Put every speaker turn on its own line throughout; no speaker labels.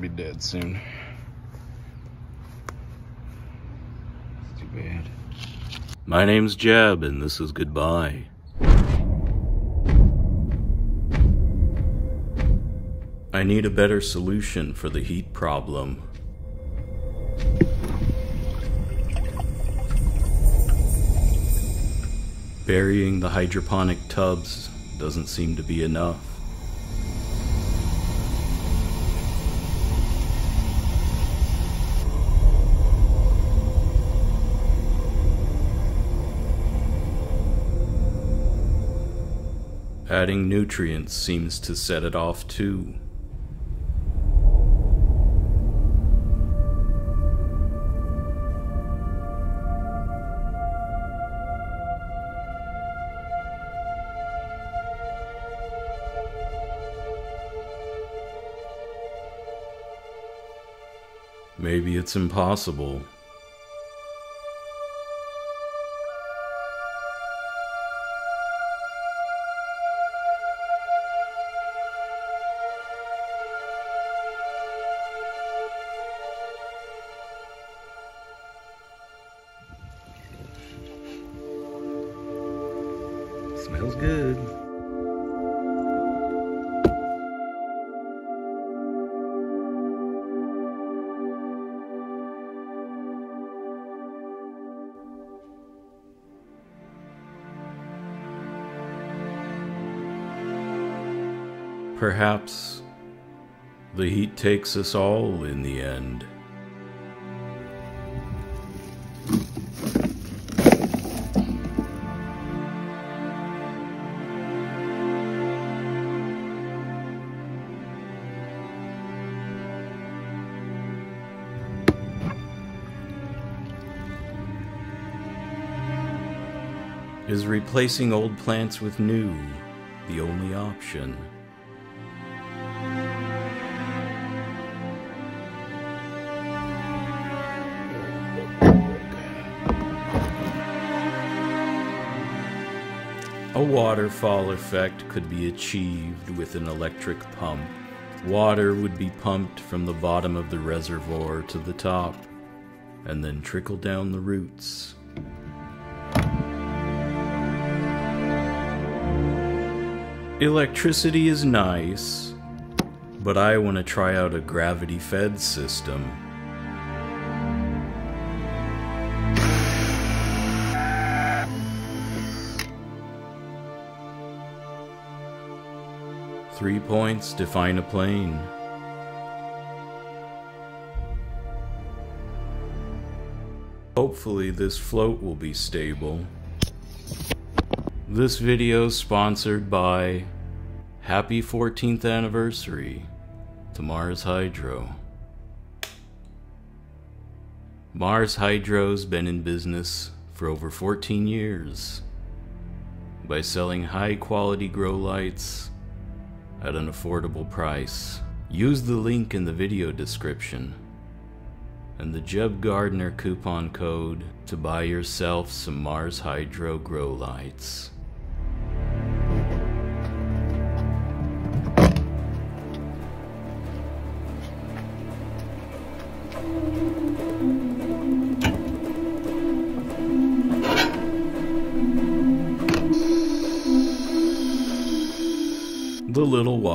be dead soon. It's too bad.
My name's Jeb, and this is Goodbye. I need a better solution for the heat problem. Burying the hydroponic tubs doesn't seem to be enough. Adding nutrients seems to set it off too. Maybe it's impossible.
Smells good.
Perhaps the heat takes us all in the end. Is replacing old plants with new the only option? A waterfall effect could be achieved with an electric pump. Water would be pumped from the bottom of the reservoir to the top, and then trickle down the roots. Electricity is nice, but I want to try out a gravity fed system. Three points define a plane. Hopefully this float will be stable. This video is sponsored by Happy 14th Anniversary to Mars Hydro. Mars Hydro's been in business for over 14 years by selling high quality grow lights at an affordable price. Use the link in the video description and the Jeb Gardener coupon code to buy yourself some Mars Hydro grow lights.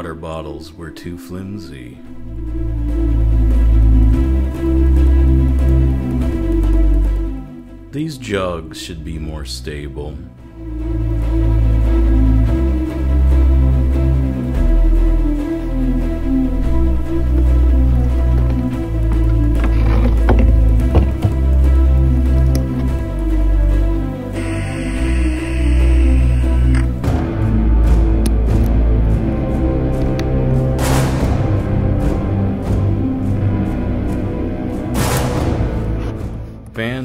Water bottles were too flimsy. These jugs should be more stable.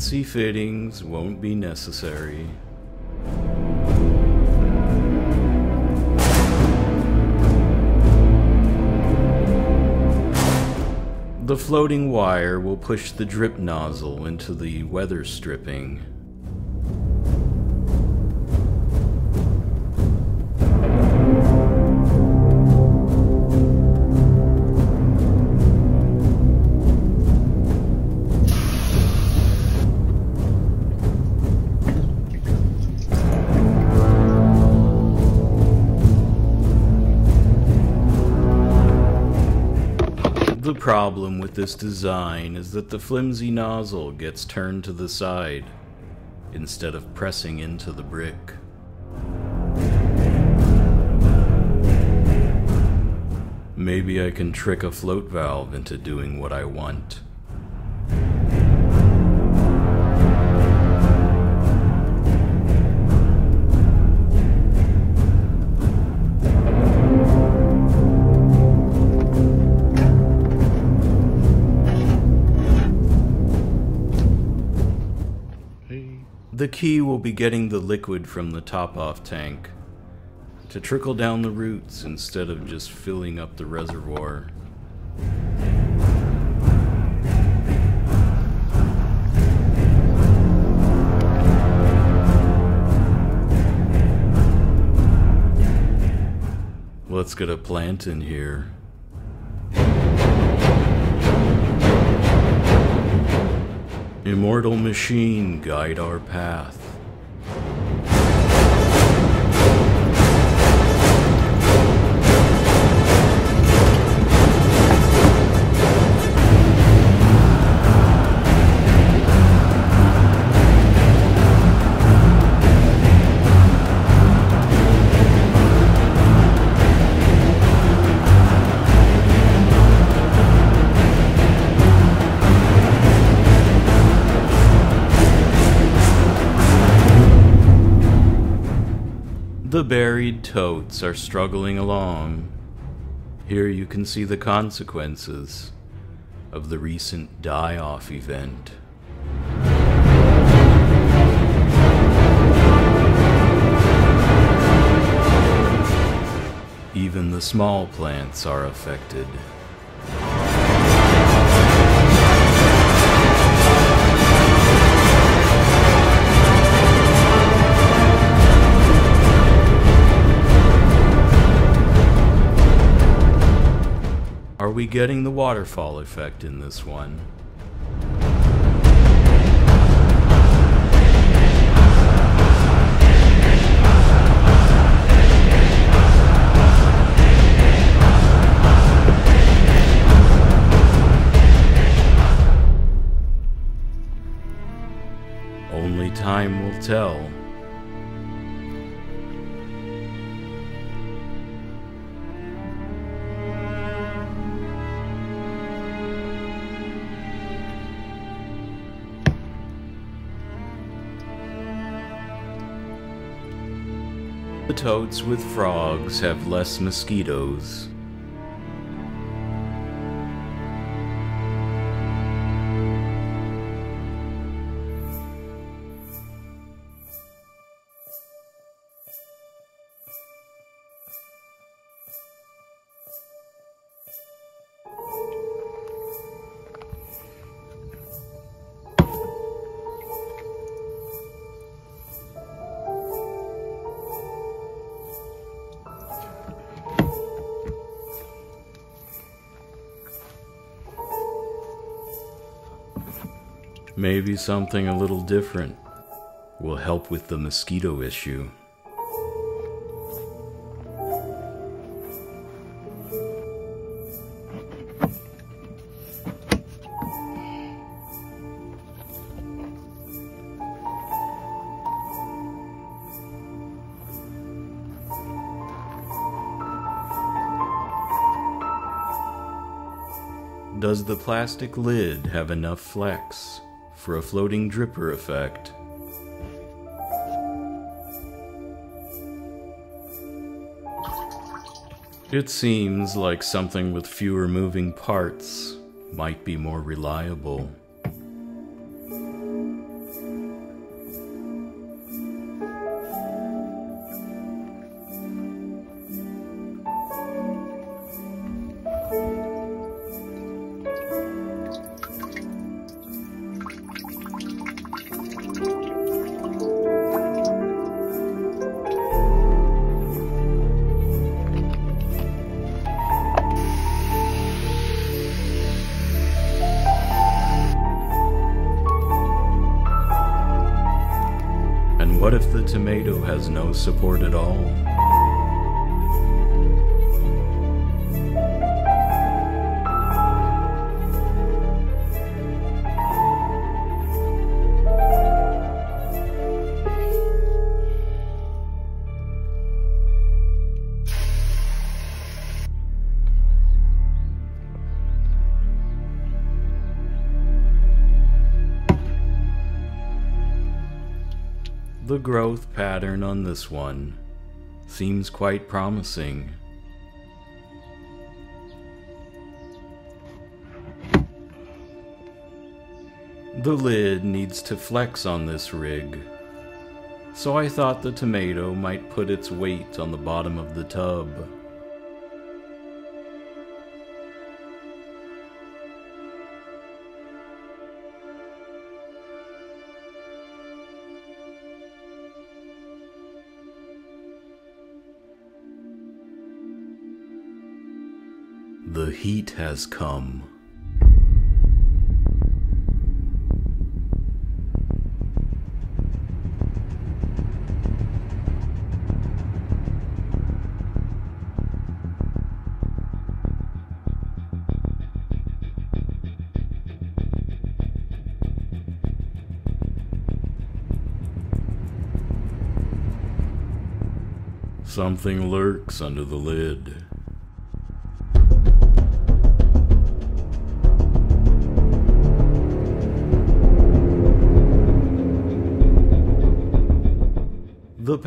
Fancy fittings won't be necessary. The floating wire will push the drip nozzle into the weather stripping. Problem with this design is that the flimsy nozzle gets turned to the side instead of pressing into the brick. Maybe I can trick a float valve into doing what I want. Key will be getting the liquid from the top off tank to trickle down the roots instead of just filling up the reservoir. Let's get a plant in here. Immortal machine, guide our path. Totes are struggling along. Here you can see the consequences of the recent die off event. Even the small plants are affected. We getting the waterfall effect in this one? Only time will tell. The toads with frogs have less mosquitoes. Maybe something a little different will help with the mosquito issue. Does the plastic lid have enough flex for a floating dripper effect? It seems like something with fewer moving parts might be more reliable. Tomato has no support at all? The growth pattern on this one seems quite promising. The lid needs to flex on this rig, so I thought the tomato might put its weight on the bottom of the tub. Heat has come. Something lurks under the lid.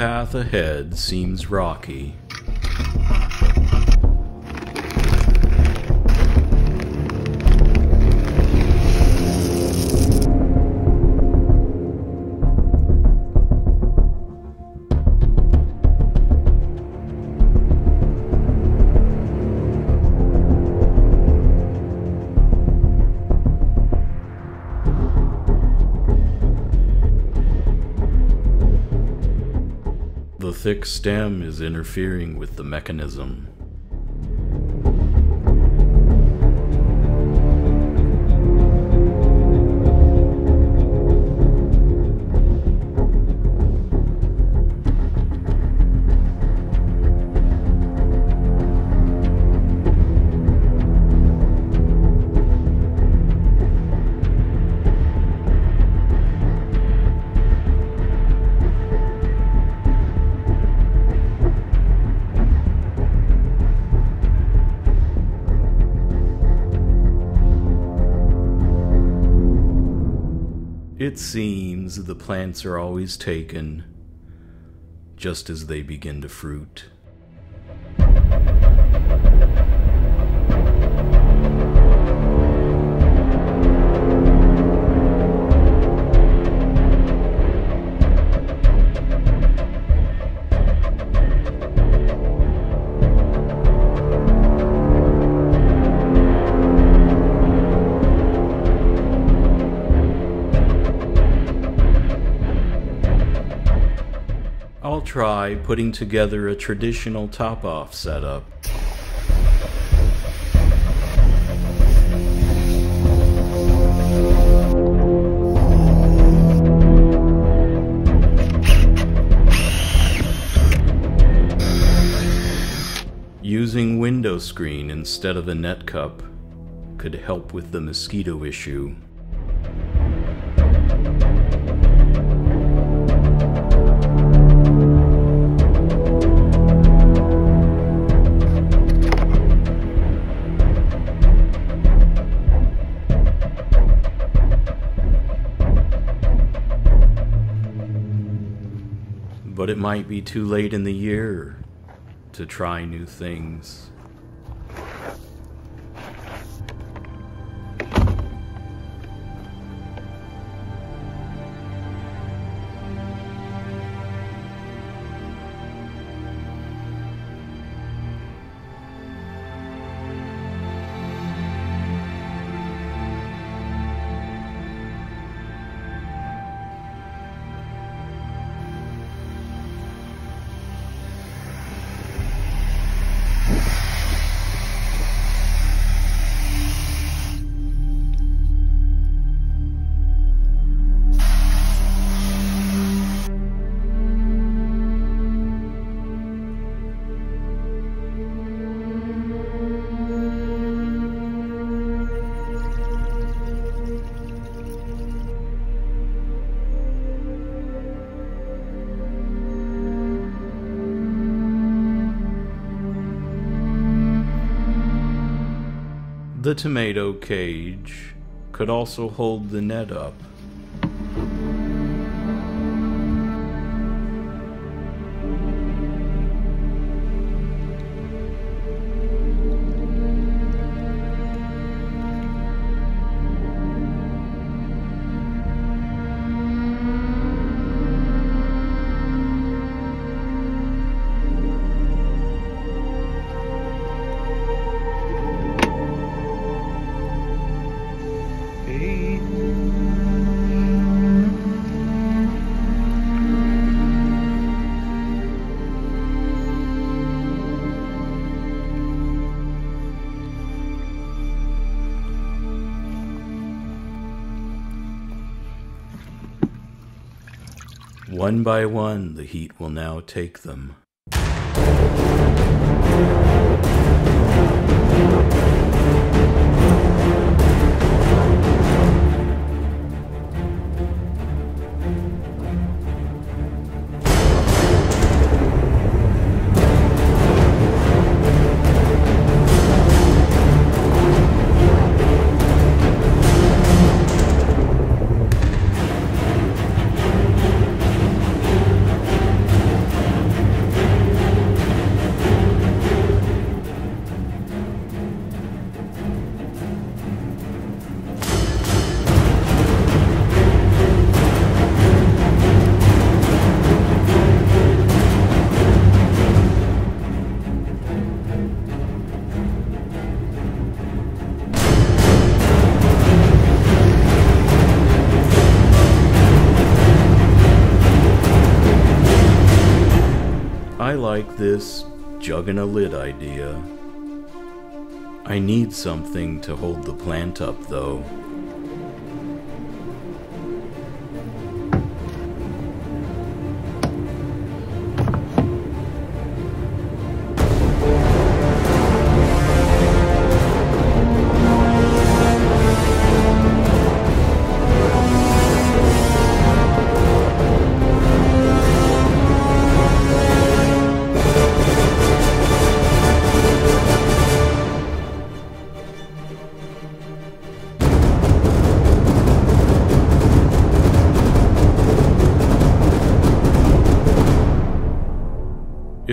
Path ahead seems rocky. Thick stem is interfering with the mechanism. It seems the plants are always taken just as they begin to fruit. Try putting together a traditional top off setup. Using window screen instead of a net cup could help with the mosquito issue. But it might be too late in the year to try new things. The tomato cage could also hold the net up. One by one the heat will now take them. I need something to hold the plant up, though.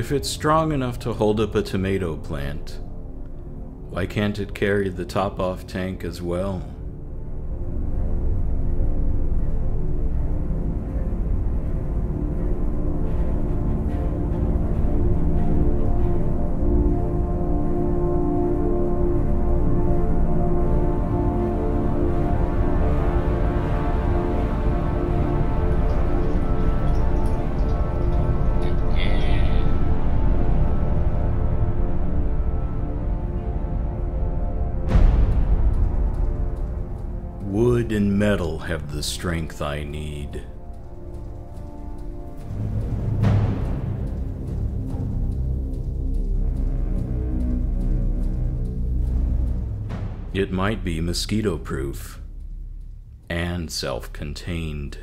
If it's strong enough to hold up a tomato plant, why can't it carry the top off tank as well? The strength I need. It might be mosquito proof and self contained.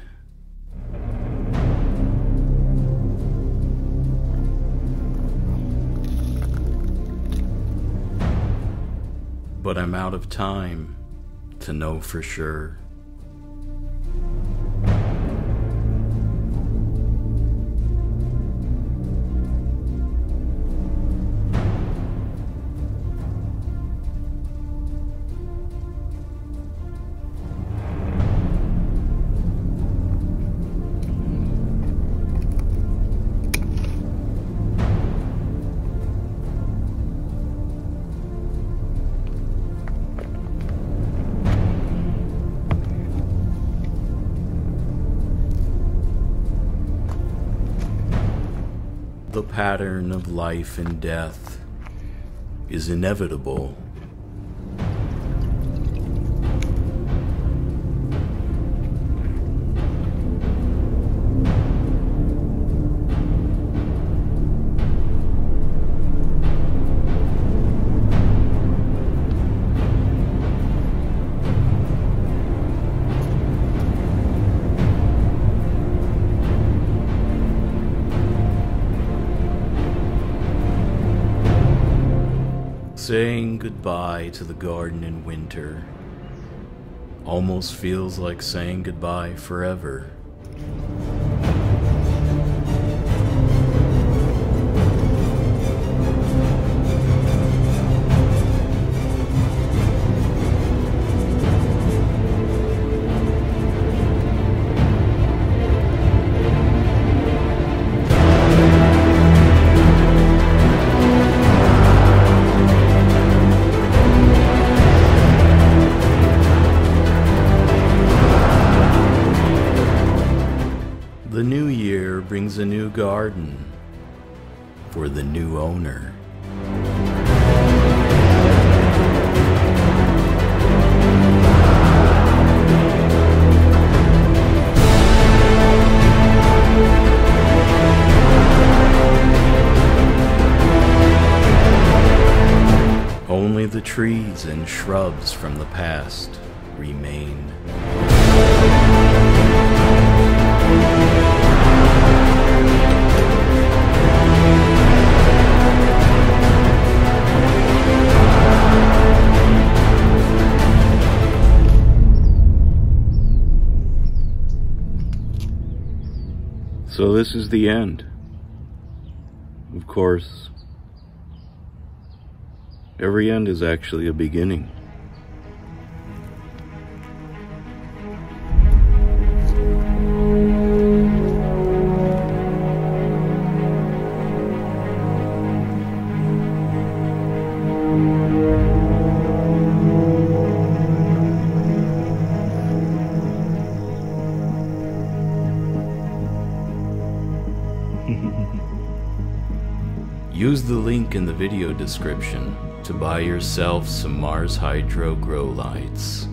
But I'm out of time to know for sure. Pattern of life and death is inevitable. Goodbye to the garden in winter almost feels like saying goodbye forever. owner. Only the trees and shrubs from the past remain. Is the end. Of course, every end is actually a beginning. Description to buy yourself some Mars Hydro grow lights.